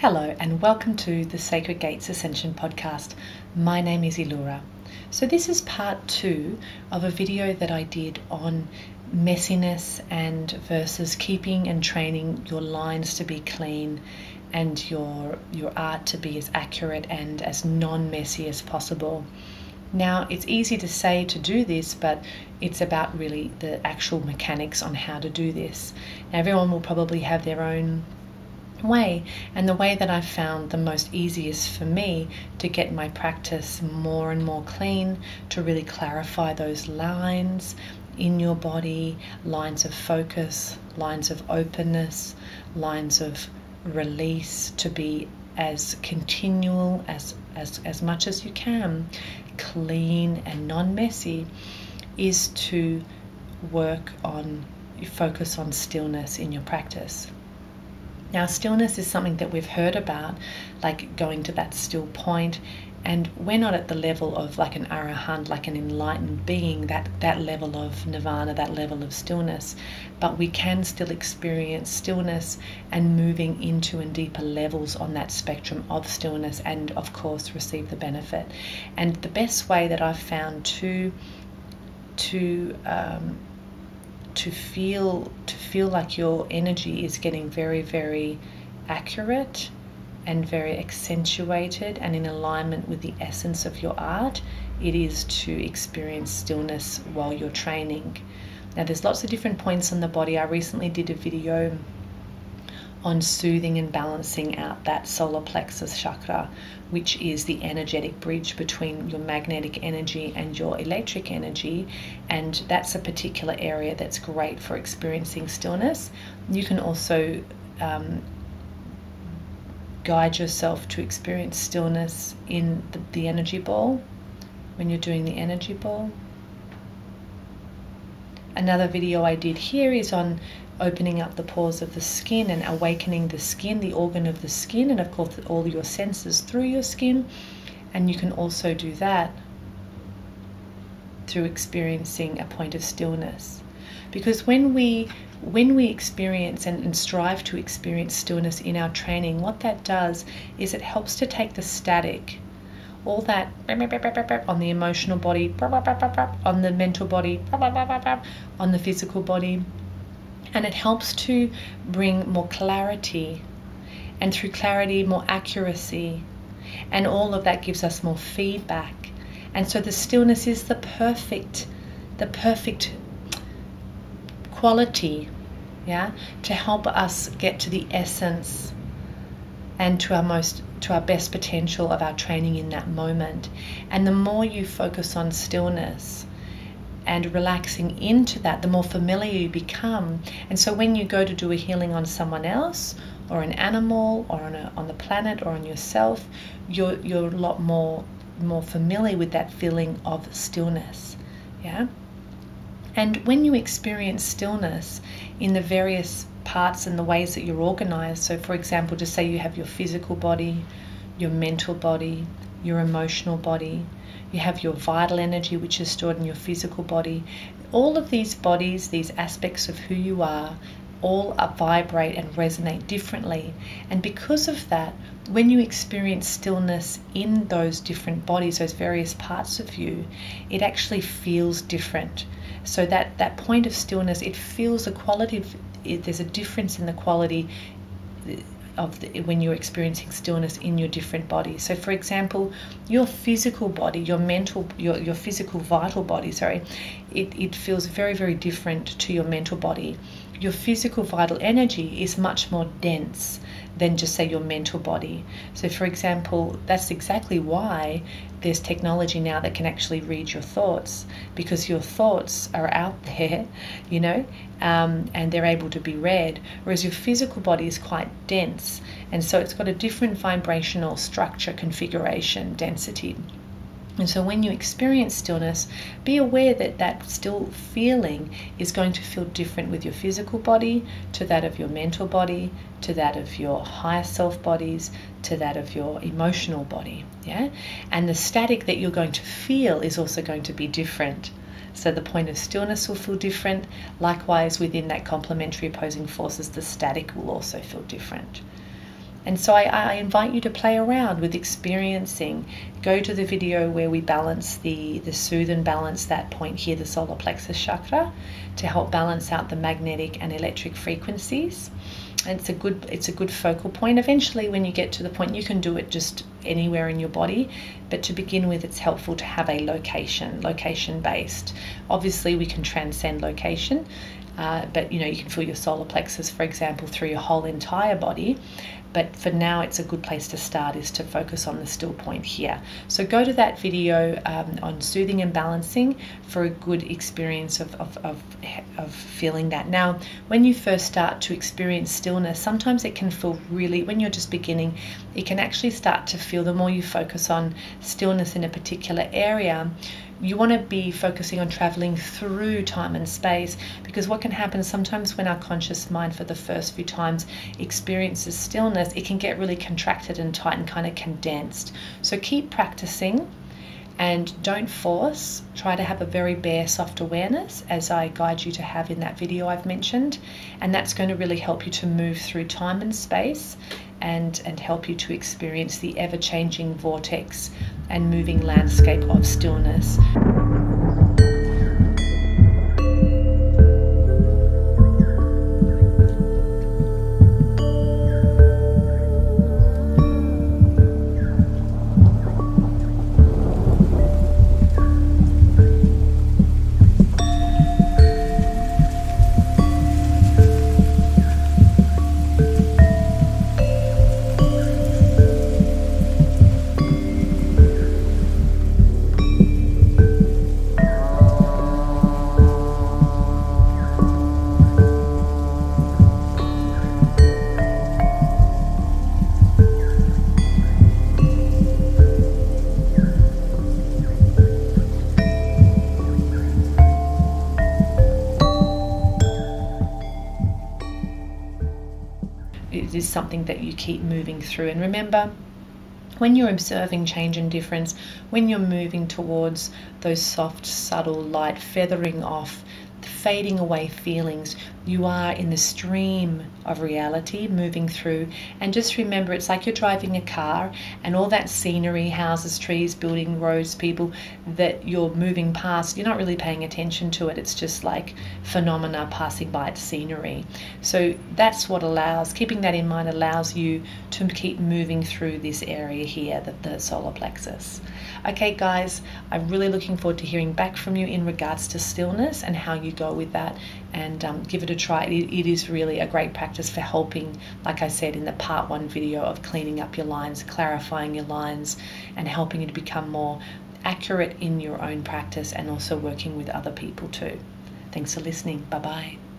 Hello, and welcome to the Sacred Gates Ascension podcast. My name is Illura. So, this is part two of a video that I did on messiness and versus keeping and training your lines to be clean and your, your art to be as accurate and as non messy as possible. Now, it's easy to say to do this, but it's about really the actual mechanics on how to do this. Now, everyone will probably have their own way. And the way that I've found the most easiest for me to get my practice more and more clean to really clarify those lines in your body lines of focus lines of openness lines of release to be as continual as as as much as you can clean and non-messy is to work on focus on stillness in your practice now, stillness is something that we've heard about, like going to that still point, and we're not at the level of like an arahant, like an enlightened being, that, that level of nirvana, that level of stillness, but we can still experience stillness and moving into and deeper levels on that spectrum of stillness, and of course, receive the benefit. And the best way that I've found to to um, to feel to feel like your energy is getting very very accurate and very accentuated and in alignment with the essence of your art it is to experience stillness while you're training. Now there's lots of different points on the body. I recently did a video on soothing and balancing out that solar plexus chakra, which is the energetic bridge between your magnetic energy and your electric energy. And that's a particular area that's great for experiencing stillness. You can also um, guide yourself to experience stillness in the, the energy ball when you're doing the energy ball. Another video I did here is on opening up the pores of the skin and awakening the skin, the organ of the skin, and of course, all your senses through your skin. And you can also do that through experiencing a point of stillness. Because when we when we experience and, and, strive to experience stillness in our training, what that does is it helps to take the static, all that on the emotional body, on the mental body, on the physical body, and it helps to bring more clarity. And through clarity more accuracy. And all of that gives us more feedback. And so the stillness is the perfect the perfect quality yeah to help us get to the essence and to our most to our best potential of our training in that moment. And the more you focus on stillness and relaxing into that, the more familiar you become. And so when you go to do a healing on someone else, or an animal, or on, a, on the planet, or on yourself, you're, you're a lot more more familiar with that feeling of stillness. Yeah. And when you experience stillness in the various parts and the ways that you're organized, so for example, to say you have your physical body, your mental body, your emotional body, you have your vital energy, which is stored in your physical body. All of these bodies, these aspects of who you are, all vibrate and resonate differently. And because of that, when you experience stillness in those different bodies, those various parts of you, it actually feels different. So that that point of stillness, it feels a quality. Of, it, there's a difference in the quality of the, when you're experiencing stillness in your different bodies. So, for example, your physical body, your mental, your, your physical vital body, sorry, it, it feels very, very different to your mental body. Your physical vital energy is much more dense than just say your mental body. So, for example, that's exactly why there's technology now that can actually read your thoughts because your thoughts are out there, you know, um, and they're able to be read. Whereas your physical body is quite dense, and so it's got a different vibrational structure, configuration, density. And so when you experience stillness, be aware that that still feeling is going to feel different with your physical body to that of your mental body, to that of your higher self bodies, to that of your emotional body. Yeah? And the static that you're going to feel is also going to be different. So the point of stillness will feel different. Likewise, within that complementary opposing forces, the static will also feel different. And so I, I, invite you to play around with experiencing. Go to the video where we balance the, the soothe and balance that point here, the solar plexus chakra, to help balance out the magnetic and electric frequencies. And it's a good it's a good focal point. Eventually when you get to the point you can do it just anywhere in your body, but to begin with it's helpful to have a location, location based. Obviously we can transcend location uh, but you know you can feel your solar plexus for example through your whole entire body. But for now it's a good place to start is to focus on the still point here. So go to that video um, on soothing and balancing for a good experience of, of, of, of, feeling that. Now when you first start to experience stillness sometimes it can feel really when you're just beginning it can actually start to feel the more you focus on stillness in a particular area you want to be focusing on traveling through time and space because what can happen sometimes when our conscious mind for the first few times experiences stillness it can get really contracted and tight and kind of condensed. So keep practicing and don't force try to have a very bare soft awareness as i guide you to have in that video i've mentioned and that's going to really help you to move through time and space and, and help you to experience the ever changing vortex and moving landscape of stillness. Is something that you keep moving through. And remember, when you're observing change and difference, when you're moving towards those soft, subtle, light feathering off fading away feelings. You are in the stream of reality moving through. And just remember, it's like you're driving a car and all that scenery, houses, trees, building, roads, people that you're moving past, you're not really paying attention to it. It's just like phenomena passing by, it's scenery. So that's what allows, keeping that in mind, allows you to keep moving through this area here, the, the solar plexus. Okay, guys, I'm really looking forward to hearing back from you in regards to stillness and how you go with that and um, give it a try. It, it is really a great practice for helping, like I said in the part one video, of cleaning up your lines, clarifying your lines, and helping you to become more accurate in your own practice and also working with other people too. Thanks for listening. Bye bye.